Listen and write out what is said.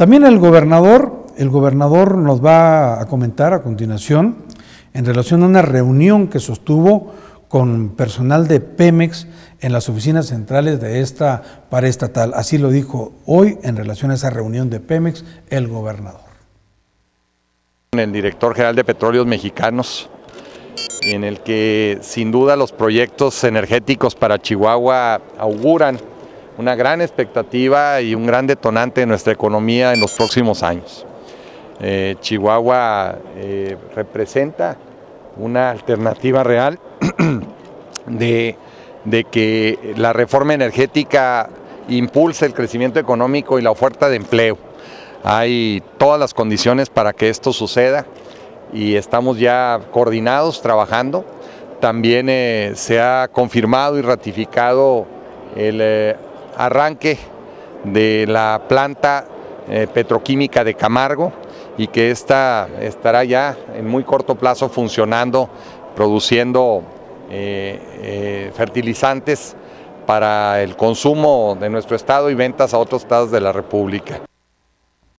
También el gobernador, el gobernador nos va a comentar a continuación en relación a una reunión que sostuvo con personal de Pemex en las oficinas centrales de esta paraestatal. Así lo dijo hoy en relación a esa reunión de Pemex el gobernador. El director general de Petróleos Mexicanos, en el que sin duda los proyectos energéticos para Chihuahua auguran una gran expectativa y un gran detonante de nuestra economía en los próximos años. Eh, Chihuahua eh, representa una alternativa real de, de que la reforma energética impulse el crecimiento económico y la oferta de empleo. Hay todas las condiciones para que esto suceda y estamos ya coordinados trabajando. También eh, se ha confirmado y ratificado el arranque de la planta eh, petroquímica de Camargo y que esta estará ya en muy corto plazo funcionando, produciendo fertilizantes para el consumo de nuestro estado y ventas a otros estados de la República.